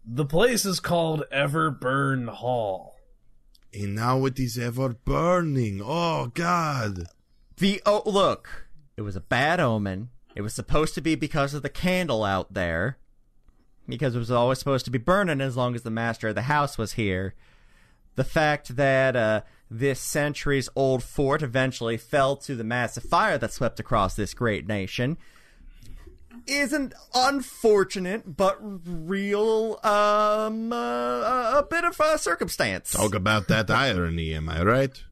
Speaker 5: the place is called Everburn Hall.
Speaker 2: and now it is ever burning. Oh God.
Speaker 1: The oh look, it was a bad omen. It was supposed to be because of the candle out there, because it was always supposed to be burning as long as the master of the house was here. The fact that uh, this centuries old fort eventually fell to the massive fire that swept across this great nation is an unfortunate but real um uh, a bit of a circumstance.
Speaker 2: Talk about that irony, am I right?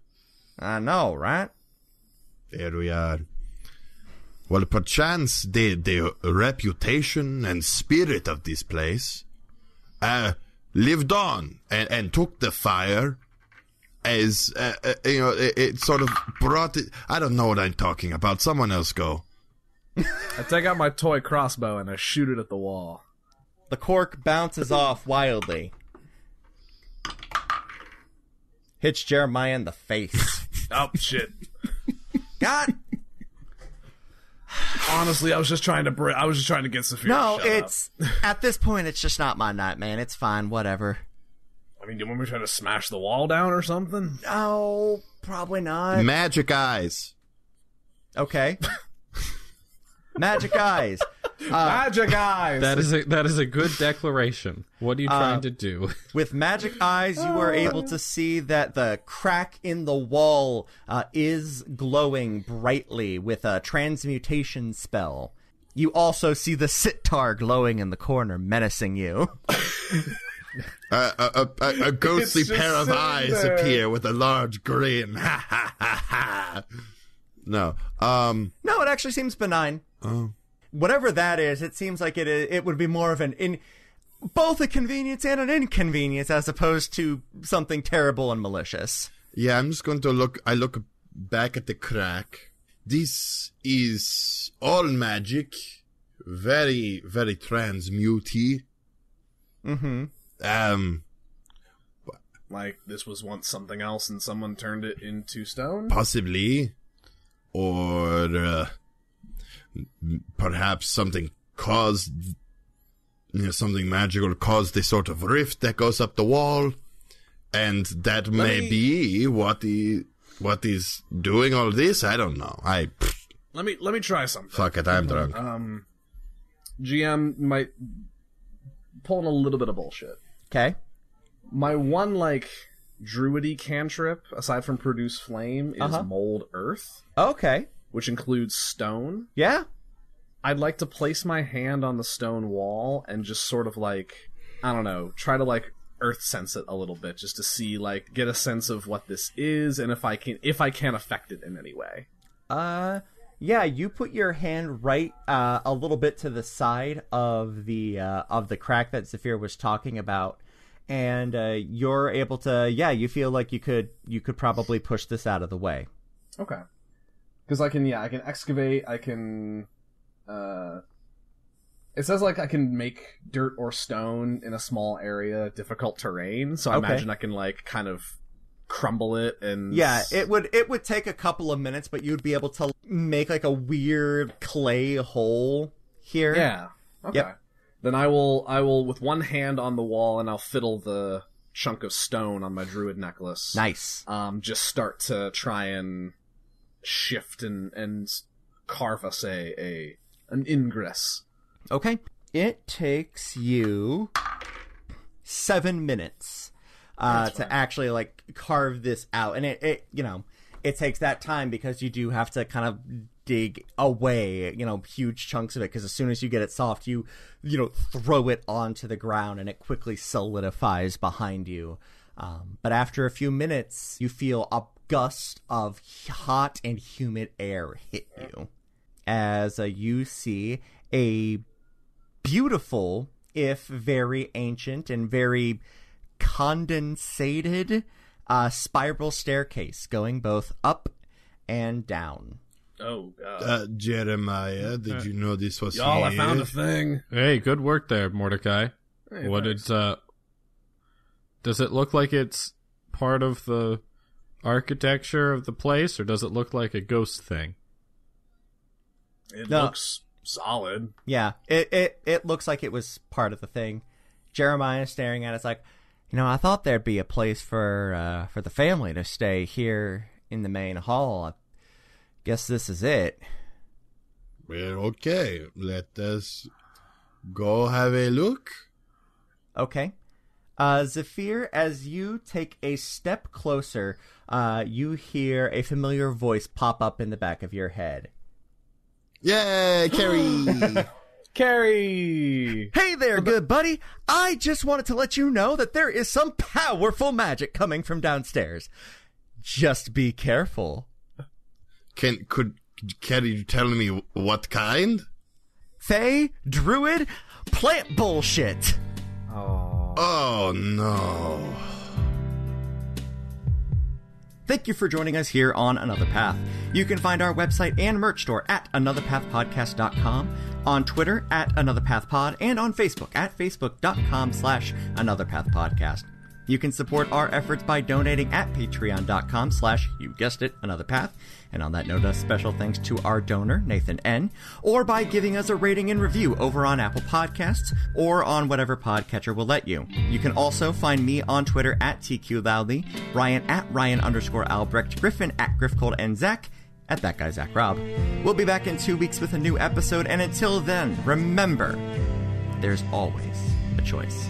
Speaker 1: I know, right?
Speaker 2: There we are. Well, perchance the the reputation and spirit of this place uh, lived on and, and took the fire as uh, uh, you know it, it sort of brought it. I don't know what I'm talking about. Someone else go.
Speaker 4: I take out my toy crossbow and I shoot it at the wall.
Speaker 1: The cork bounces off wildly. Hits Jeremiah in the face.
Speaker 5: Oh shit!
Speaker 1: God,
Speaker 5: Honestly, I was just trying to. Br- I was just trying to get Sophia.
Speaker 1: no,
Speaker 5: to shut up.
Speaker 1: it's at this point it's just not my night, man. It's fine, whatever.
Speaker 5: I mean, do you want me to try to smash the wall down or something?
Speaker 1: No, probably not.
Speaker 2: Magic eyes.
Speaker 1: Okay. Magic eyes.
Speaker 4: Magic eyes.
Speaker 3: That is a that is a good declaration. What are you trying
Speaker 1: Uh,
Speaker 3: to do?
Speaker 1: With magic eyes, you are able to see that the crack in the wall uh, is glowing brightly with a transmutation spell. You also see the sitar glowing in the corner, menacing you.
Speaker 2: Uh, a, a, a, a ghostly pair of eyes
Speaker 4: there.
Speaker 2: appear with a large grin. Ha ha ha ha. No. Um.
Speaker 1: No, it actually seems benign.
Speaker 2: Oh.
Speaker 1: Whatever that is, it seems like it it would be more of an in both a convenience and an inconvenience as opposed to something terrible and malicious.
Speaker 2: Yeah, I'm just going to look. I look back at the crack. This is all magic, very, very transmuty.
Speaker 1: Mm-hmm.
Speaker 2: Um,
Speaker 4: like this was once something else and someone turned it into stone.
Speaker 2: possibly, or uh, m- perhaps something caused, you know, something magical caused the sort of rift that goes up the wall, and that may
Speaker 4: me-
Speaker 2: be what the what is doing all this. I don't know. I pff,
Speaker 5: Let me let me try something.
Speaker 2: fuck it. I'm drunk.
Speaker 4: Um, GM might pulling a little bit of bullshit.
Speaker 1: Okay.
Speaker 4: My one like druidy cantrip, aside from produce flame, is
Speaker 1: Uh-huh.
Speaker 4: mold earth,
Speaker 1: Okay.
Speaker 4: Which includes stone.
Speaker 1: Yeah.
Speaker 4: I'd like to place my hand on the stone wall and just sort of like I don't know, try to like earth sense it a little bit just to see like get a sense of what this is and if I can if I can affect it in any way.
Speaker 1: Uh, yeah, you put your hand right uh, a little bit to the side of the uh, of the crack that Zephyr was talking about, and uh, you're able to. Yeah, you feel like you could you could probably push this out of the way.
Speaker 4: Okay. Because I can, yeah, I can excavate. I can. Uh, it says like I can make dirt or stone in a small area, difficult terrain. So I
Speaker 1: Okay.
Speaker 4: imagine I can like kind of crumble it and
Speaker 1: Yeah, it would it would take a couple of minutes, but you'd be able to make like a weird clay hole here.
Speaker 4: Yeah. Okay.
Speaker 1: Yep.
Speaker 4: Then I will I will with one hand on the wall and I'll fiddle the chunk of stone on my druid necklace.
Speaker 1: Nice.
Speaker 4: Um just start to try and shift and and carve us a, a an ingress.
Speaker 1: Okay. It takes you seven minutes uh, to actually like carve this out, and it, it you know it takes that time because you do have to kind of dig away you know huge chunks of it because as soon as you get it soft you you know throw it onto the ground and it quickly solidifies behind you um, but after a few minutes you feel a gust of hot and humid air hit you as uh, you see a beautiful, if very ancient and very condensated, uh, spiral staircase going both up and down.
Speaker 4: Oh god.
Speaker 2: Uh, Jeremiah, did you know this was
Speaker 5: Y'all, I found a thing.
Speaker 3: Hey, good work there, Mordecai.
Speaker 4: Hey,
Speaker 3: what
Speaker 4: thanks.
Speaker 3: did uh does it look like it's part of the architecture of the place or does it look like a ghost thing?
Speaker 5: It
Speaker 1: No.
Speaker 5: looks solid.
Speaker 1: Yeah, it, it it looks like it was part of the thing. Jeremiah is staring at it's like, you know, I thought there'd be a place for uh, for the family to stay here in the main hall. I guess this is it.
Speaker 2: Well, okay. Let us go have a look.
Speaker 1: Okay. Uh, Zephyr, as you take a step closer, uh, you hear a familiar voice pop up in the back of your head.
Speaker 2: Yay, Carrie!
Speaker 4: Carrie.
Speaker 1: Hey there, good buddy. I just wanted to let you know that there is some powerful magic coming from downstairs. Just be careful.
Speaker 2: Can could can you tell me what kind?
Speaker 1: Fae, druid, plant bullshit.
Speaker 4: Oh.
Speaker 2: Oh no.
Speaker 1: Thank you for joining us here on Another Path. You can find our website and merch store at anotherpathpodcast.com, on Twitter at anotherpathpod, and on Facebook at facebook.com slash anotherpathpodcast. You can support our efforts by donating at patreon.com slash, you guessed it, Another Path. And on that note, a special thanks to our donor, Nathan N., or by giving us a rating and review over on Apple Podcasts or on whatever podcatcher will let you. You can also find me on Twitter at TQ Loudly, Ryan at Ryan underscore Albrecht, Griffin at Griffcold, and Zach at that guy Zach Rob. We'll be back in two weeks with a new episode, and until then, remember, there's always a choice.